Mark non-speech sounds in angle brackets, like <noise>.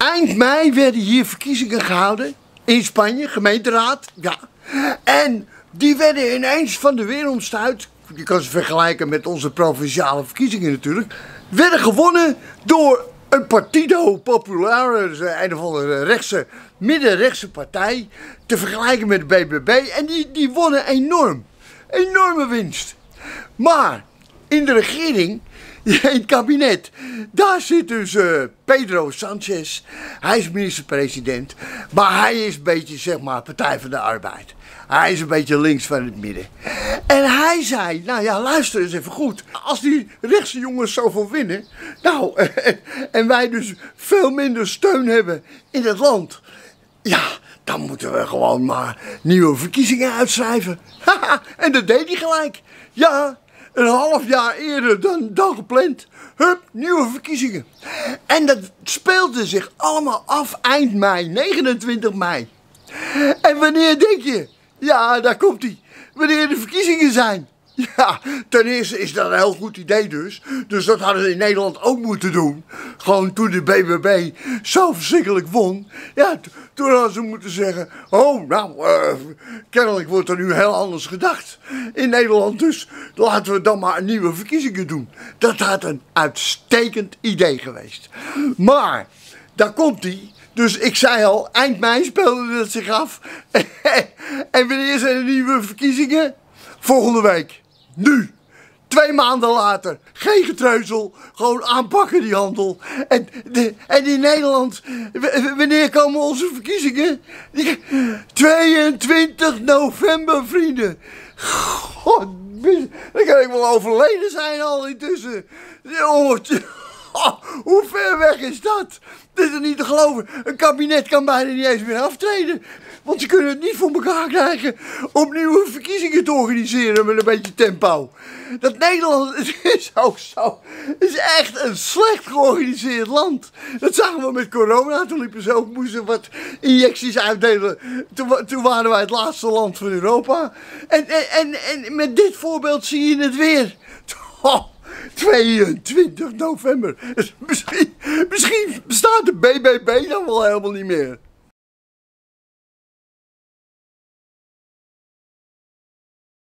Eind mei werden hier verkiezingen gehouden. In Spanje, gemeenteraad. Ja. En die werden ineens van de wereldstuit. Je kan ze vergelijken met onze provinciale verkiezingen natuurlijk. Werden gewonnen door een Partido Popular, dus een of andere rechtse, middenrechtse partij. Te vergelijken met de BBB. En die, die wonnen enorm. Enorme winst. Maar in de regering, <laughs> in het kabinet, daar zit dus eh, Pedro Sanchez. Hij is minister-president, maar hij is een beetje, zeg maar, Partij van de Arbeid. Hij is een beetje links van het midden. En hij zei, nou ja, luister eens even goed. Als die rechtse jongens zoveel winnen, nou, <laughs> en wij dus veel minder steun hebben in het land. Ja, dan moeten we gewoon maar nieuwe verkiezingen uitschrijven. <laughs> en dat deed hij gelijk. Ja, een half jaar eerder dan, dan gepland. Hup, nieuwe verkiezingen. En dat speelde zich allemaal af eind mei, 29 mei. En wanneer denk je? Ja, daar komt hij. Wanneer de verkiezingen zijn. <laughs> Ja, ten eerste is dat een heel goed idee dus. Dus dat hadden ze in Nederland ook moeten doen. Gewoon toen de BBB zo verschrikkelijk won. Ja, toen hadden ze moeten zeggen... Oh, nou, uh, kennelijk wordt er nu heel anders gedacht in Nederland. Dus laten we dan maar nieuwe verkiezingen doen. Dat had een uitstekend idee geweest. Maar, daar komt hij. Dus ik zei al, eind mei speelde het zich af. <laughs> en wanneer zijn de nieuwe verkiezingen? Volgende week. Nu. Twee maanden later. Geen getreuzel. Gewoon aanpakken die handel. En, de, en in Nederland, wanneer komen onze verkiezingen? 22 november, vrienden. God, dan kan ik wel overleden zijn al intussen. Oh, hoe ver weg is dat? Dit is niet te geloven. Een kabinet kan bijna niet eens meer aftreden. Want ze kunnen het niet voor elkaar krijgen om nieuwe verkiezingen te organiseren met een beetje tempo. Dat Nederland <laughs> is ook zo. is echt een slecht georganiseerd land. Dat zagen we met corona. Toen liepen ze ook, moesten wat injecties uitdelen. Toen, toen waren wij het laatste land van Europa. En, en, en, met dit voorbeeld zie je het weer. <laughs> 22 november. Misschien, misschien bestaat de BBB dan wel helemaal niet meer.